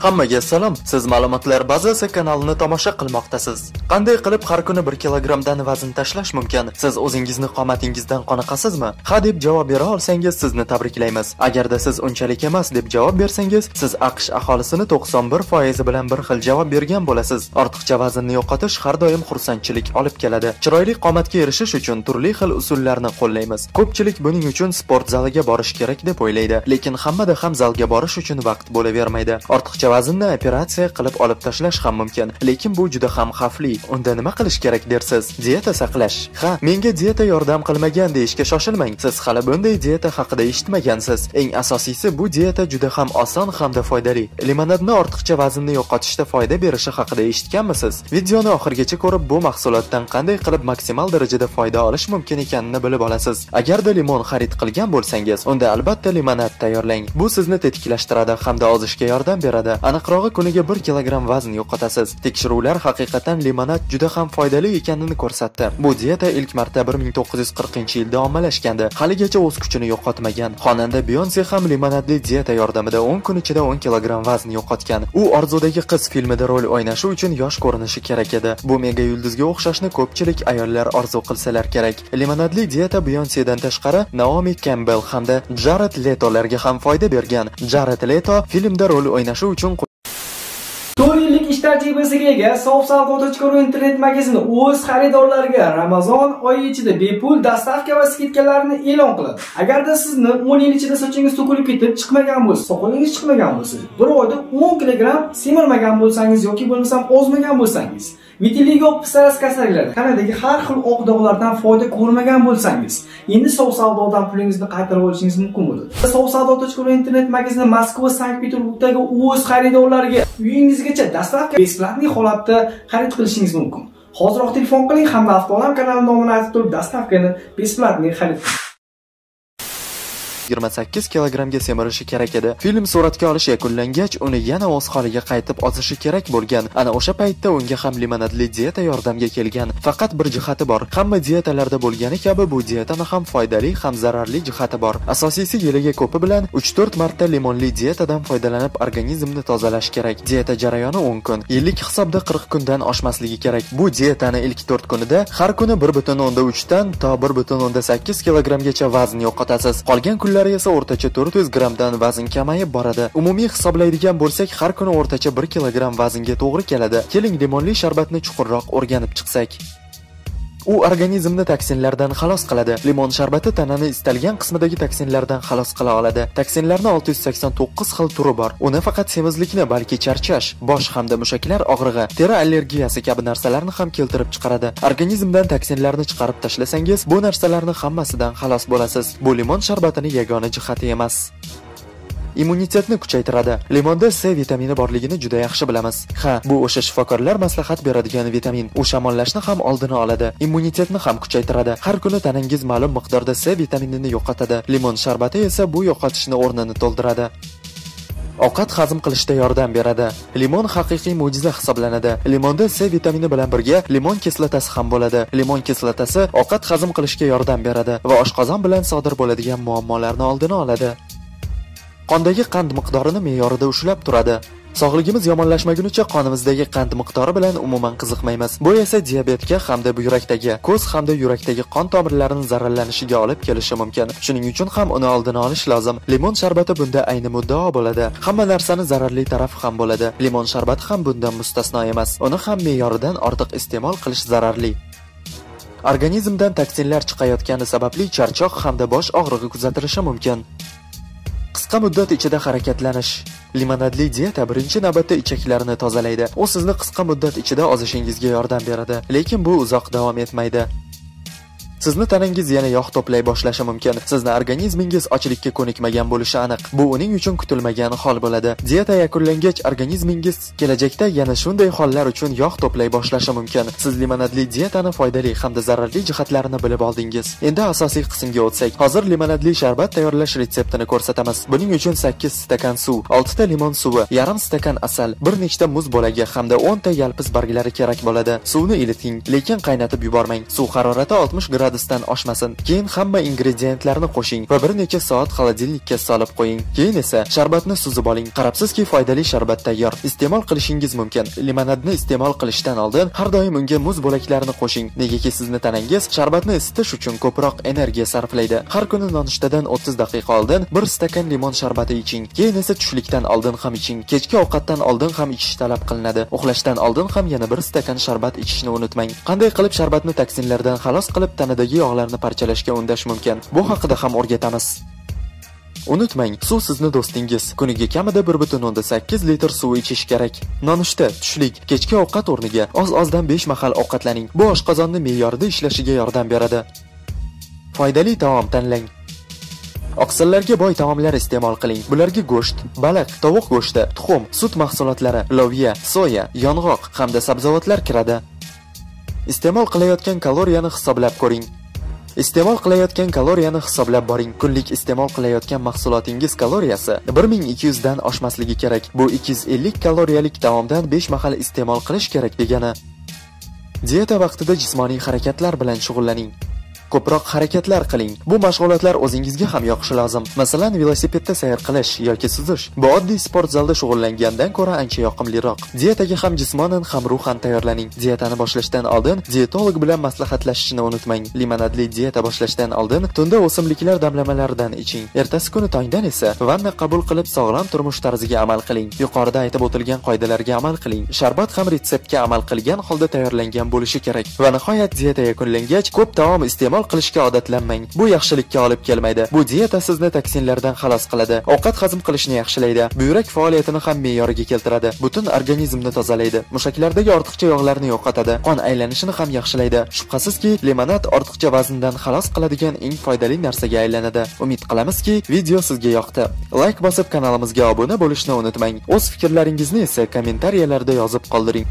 Hammaga salom. Siz ma'lumotlar bazasi kanalini tomosha qilmoqdasiz. Qanday qilib har kuni 1 kilogramdan vazn tashlash mumkin? Siz o'zingizni qomatingizdan qoniqasizmi? Ha deb javob bera olsangiz sizni tabriklaymiz. Agarda siz unchalik emas deb javob bersangiz, siz AQSh aholisini 91% bilan bir xil javob bergan bo'lasiz. Ortiqcha vaznni yo'qotish har doim xursandchilik olib keladi. Chiroyli qomatga erishish uchun turli xil usullarni qo'llaymiz. Ko'pchilik buning uchun sport zaliga borish kerak deb o'ylaydi, lekin hammada ham zalga borish uchun vaqt bo'lavermaydi. Ortiqcha vaznni operatsiya qilib olib tashlash ham mumkin, lekin bu juda ham xavfli. Unda nima qilish kerak dersiz? Dieta saqlash. Ha, menga dieta yordam qilmagan deyishga shoshilmang. Siz hali bunday dieta haqida eshitmagansiz. Eng asosiysi bu dieta juda ham oson hamda foydali. Limonadni ortiqcha vaznni yo'qotishda foyda berishi haqida eshitganmisiz? Videoni oxirigacha ko'rib, bu mahsulotdan qanday qilib maksimal darajada foyda olish mumkin ekanini bilib olasiz. Agarda limon xarid qilgan bo'lsangiz, unda albatta limonad tayyorlang. Bu sizni tetiklashtiradi hamda ozishga yordam beradi. Aniqrog'i kuniga 1 kilogramm vazn yo'qotasiz. Tekshiruvlar haqiqatan limonad juda ham foydali ekanini ko'rsatdi. Bu dieta ilk marta 1940-yilda ommalashgandi. Haligacha o'z kuchini yo'qotmagan. Xonanda beyonse ham limonadli dieta yordamida 10 kun ichida 10 kilogramm vazn yo'qotgan. U orzudagi qiz filmida rol o'ynashi uchun yosh ko'rinishi kerak edi. Bu mega yulduzga o'xshashni ko'pchilik ayollar orzu qilsalar kerak. Limonadli dieta beyonsedan tashqari Naomi Campbell hamda Jared Letolarga ham foyda bergan. Jared Leto filmda rol o'ynashi uchun to'rt yillik ish tajribasiga ega sovsavdo.ru internet magazini o'z xaridorlariga Ramazon oyi ichida bepul dastavka va skidkalarni e'lon qiladi. Agarda sizni 10 yil ichida sochingiz to'kilib ketib chiqmagan bo'lsa, soqolingiz chiqmagan bo'lsa, bir oyda 10 kg semirmagan bo'lsangiz yoki bo'lmasam ozmagan bo'lsangiz vitiligo psoriaz kasalliklari. tanadagi har xil oq dog'lardan foyda ko'rmagan bo'lsangiz endi sov savdodan pulingizni qaytarib olishingiz mumkin bo'ladi sov savdo.ru internet magazini moskva sankt peterburgdagi o'z xaridorlariga uyingizgacha dastlabki besplatniy holatda xarid qilishingiz mumkin hoziroq telefon qiling hamda Avtoalam kanali nomini aytib turib dastavkani besplatniy xarid qiling 28 kilogramga semirishi kerak edi. Film suratga olish yakunlangach, uni yana o'z holiga qaytib ozishi kerak bo'lgan. Ana o'sha paytda unga ham limonadli dieta yordamga kelgan. Faqat bir jihati bor. Hamma dietalarda bo'lgani kabi bu dietani ham foydali, ham zararli jihati bor. Asosiysi yiliga ko'pi bilan 3-4 marta limonli dietadan foydalanib organizmni tozalash kerak. Dieta jarayoni 10 kun. Yillik hisobda 40 kundan oshmasligi kerak. Bu dietani ilk 4 kunida har kuni 1.3 dan to 1.8 kilogramgacha vazn yo'qotasiz. Qolgan kunlar kunlari esa o'rtacha 400 grammdan vazn kamayib boradi. Umumiy hisoblaydigan bo'lsak, har kuni o'rtacha 1 kilogramm vaznga to'g'ri keladi. Keling limonli sharbatni chuqurroq o'rganib chiqsak. U organizmni toksinlardan xalos qiladi. Limon sharbati tanani istalgan qismidagi toksinlardan xalos qila oladi. Toksinlarning 689 xil turi bor. Uni faqat semizlikni, balki charchash, bosh hamda mushaklar og'rig'i, teri allergiyasi kabi narsalarni ham keltirib chiqaradi. Organizmdan toksinlarni chiqarib tashlasangiz, bu narsalarni hammasidan xalos bo'lasiz. Bu limon sharbatining yagona jihati emas. Immunitetni kuchaytiradi. Limonda C vitamini borligini juda yaxshi bilamiz. Ha, bu o'sha shifokorlar maslahat beradigan vitamin. U shamollashni ham oldini oladi, immunitetni ham kuchaytiradi. Har kuni tanangiz ma'lum miqdorda C vitaminini yo'qotadi. Limon sharbati esa bu yo'qotishni o'rnini to'ldiradi. Ovqat hazm qilishda yordam beradi. Limon haqiqiy mo'jiza hisoblanadi. Limonda C vitamini bilan birga limon kislotasi ham bo'ladi. Limon kislotasi ovqat hazm qilishga yordam beradi va oshqozon bilan sodir bo'ladigan muammolarni oldini oladi. Qondagi qand miqdorini me'yorida ushlab turadi. Sog'ligimiz yomonlashmagunicha qonimizdagi qand miqdori bilan umuman qiziqmaymiz. Bu esa diabetga hamda buyrakdagi, ko'z hamda yurakdagi qon tomirlarining zararlanishiga olib kelishi mumkin. Shuning uchun ham uni oldini olish lozim. Limon sharbati bunda ayni muddao bo'ladi. Hamma narsani zararli tarafi ham bo'ladi. Limon sharbati ham bundan mustasno emas. Uni ham me'yoridan ortiq iste'mol qilish zararli. Organizmdan toksinlar chiqayotgani sababli charchoq hamda bosh og'rig'i kuzatilishi mumkin. Qisqa muddat ichida harakatlanish. Limonadli dieta birinchi navbatda ichaklarni tozalaydi. U sizni qisqa muddat ichida ozishingizga yordam beradi, lekin bu uzoq davom etmaydi. Sizni tanangiz yana yog' to'play boshlashi mumkin. Sizni organizmingiz ochlikka ko'nikmagan bo'lishi aniq. Bu uning uchun kutilmagan hol bo'ladi. Dieta yakunlangach organizmingiz kelajakda yana shunday hollar uchun yog' to'play boshlashi mumkin. Siz limonadli dietani foydali hamda zararli jihatlarini bilib oldingiz. Endi asosiy qismga o'tsak. Hozir limonadli sharbat tayyorlash retseptini ko'rsatamiz. Buning uchun 8 stakan suv, 6 ta limon suvi, yarim stakan asal, bir nechta muz bo'lagi hamda 10 ta yalpiz barglari kerak bo'ladi. Suvni iliting, lekin qaynatib yubormang. Suv harorati 60 gradus gradusdan oshmasin. Keyin hamma ingrediyentlarni qo'shing va bir necha soat xolodilnikka solib qo'ying. Keyin esa sharbatni suzib oling. Qarabsizki, foydali sharbat tayyor. Iste'mol qilishingiz mumkin. Limonadni iste'mol qilishdan oldin har doim unga muz bo'laklarini qo'shing. Negaki sizni tanangiz sharbatni isitish uchun ko'proq energiya sarflaydi. Har kuni nonushtadan 30 daqiqa oldin bir stakan limon sharbati iching. Keyin esa tushlikdan oldin ham iching. Kechki ovqatdan oldin ham ichish talab qilinadi. Uxlashdan oldin ham yana bir stakan sharbat ichishni unutmang. Qanday qilib sharbatni toksinlardan xalos qilib tanadagi yog'larni parchalashga undash mumkin? Bu haqida ham o'rgatamiz. Unutmang, suv sizni do'stingiz. Kuniga kamida 1.8 litr suv ichish kerak. Nonushta, tushlik, kechki ovqat o'rniga oz-ozdan 5 mahal ovqatlaning. Bu oshqozonni me'yorida ishlashiga yordam beradi. Foydali taom tanlang. Oqsillarga boy taomlar iste'mol qiling. Bularga go'sht, baliq, tovuq go'shti, tuxum, sut mahsulotlari, loviya, soya, yong'oq hamda sabzavotlar kiradi. Iste'mol qilayotgan kaloriyani hisoblab ko'ring. Iste'mol qilayotgan kaloriyani hisoblab boring. Kunlik iste'mol qilayotgan mahsulotingiz kaloriyasi 1200 dan oshmasligi kerak. Bu 250 kaloriyalik taomdan 5 mahal iste'mol qilish kerak degani. Dieta vaqtida jismoniy harakatlar bilan shug'ullaning. Ko'proq harakatlar qiling. Bu mashg'ulotlar o'zingizga ham yoqishi lozim. Masalan, velosipedda sayr qilish yoki suzish. Bu oddiy sport zalda shug'ullangandan ko'ra ancha yoqimliroq. Dietaga ham jismonan ham ruhan tayyorlaning. Dietani boshlashdan oldin dietolog bilan maslahatlashishni unutmang. Limonadli dieta boshlashdan oldin tunda o'simliklar damlamalaridan iching. Ertasi kuni tongdan esa vanna qabul qilib sog'lom turmush tarziga amal qiling. Yuqorida aytib o'tilgan qoidalarga amal qiling. Sharbat ham retseptga amal qilgan holda tayyorlangan bo'lishi kerak. Va nihoyat dieta yakunlangach, ko'p taom iste'mol iste'mol qilishga odatlanmang. Bu yaxshilikka olib kelmaydi. Bu dieta sizni toksinlardan xalos qiladi. Ovqat hazm qilishni yaxshilaydi. Buyrak faoliyatini ham me'yoriga keltiradi. Butun organizmni tozalaydi. Mushaklardagi ortiqcha yog'larni yo'qotadi. Qon aylanishini ham yaxshilaydi. Shubhasizki, limonad ortiqcha vazndan xalos qiladigan eng foydali narsaga aylanadi. Umid qilamizki, video sizga yoqdi. layk bosib kanalimizga obuna bo'lishni unutmang. O'z fikrlaringizni esa kommentariyalarda yozib qoldiring.